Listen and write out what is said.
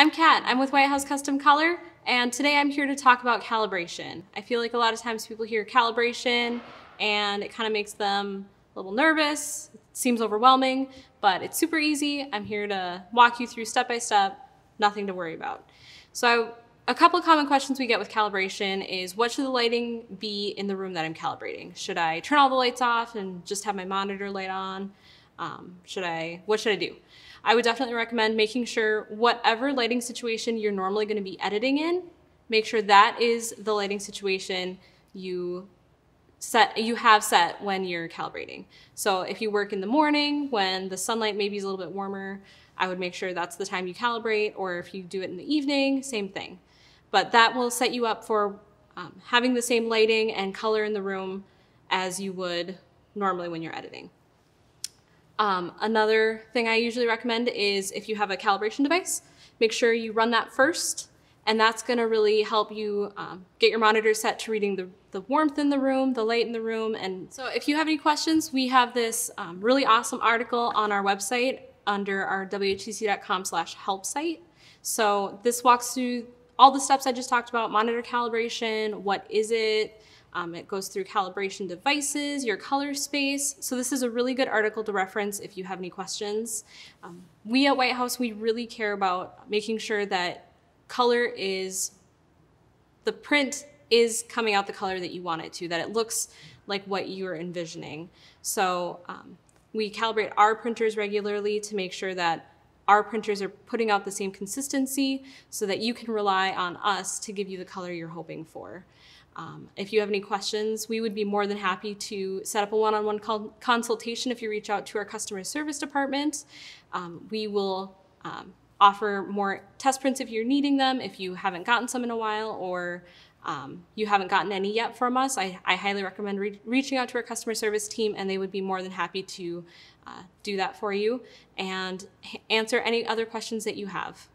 I'm Kat. I'm with White House Custom Color, and today I'm here to talk about calibration. I feel like a lot of times people hear calibration and it kind of makes them a little nervous. It seems overwhelming, but it's super easy. I'm here to walk you through step by step, nothing to worry about. So a couple of common questions we get with calibration is what should the lighting be in the room that I'm calibrating? Should I turn all the lights off and just have my monitor light on? Um, should I, what should I do? I would definitely recommend making sure whatever lighting situation you're normally gonna be editing in, make sure that is the lighting situation you set you have set when you're calibrating. So if you work in the morning when the sunlight maybe is a little bit warmer, I would make sure that's the time you calibrate, or if you do it in the evening, same thing. But that will set you up for um, having the same lighting and color in the room as you would normally when you're editing. Um, another thing I usually recommend is if you have a calibration device, make sure you run that first, and that's gonna really help you um, get your monitor set to reading the, the warmth in the room, the light in the room. And so if you have any questions, we have this um, really awesome article on our website under our whcc.com slash help site. So this walks through all the steps I just talked about, monitor calibration, what is it, um, it goes through calibration devices, your color space. So this is a really good article to reference if you have any questions. Um, we at White House, we really care about making sure that color is, the print is coming out the color that you want it to, that it looks like what you're envisioning. So um, we calibrate our printers regularly to make sure that our printers are putting out the same consistency so that you can rely on us to give you the color you're hoping for. Um, if you have any questions, we would be more than happy to set up a one-on-one consultation if you reach out to our customer service department. Um, we will um, offer more test prints if you're needing them, if you haven't gotten some in a while or um, you haven't gotten any yet from us, I, I highly recommend re reaching out to our customer service team and they would be more than happy to uh, do that for you and answer any other questions that you have.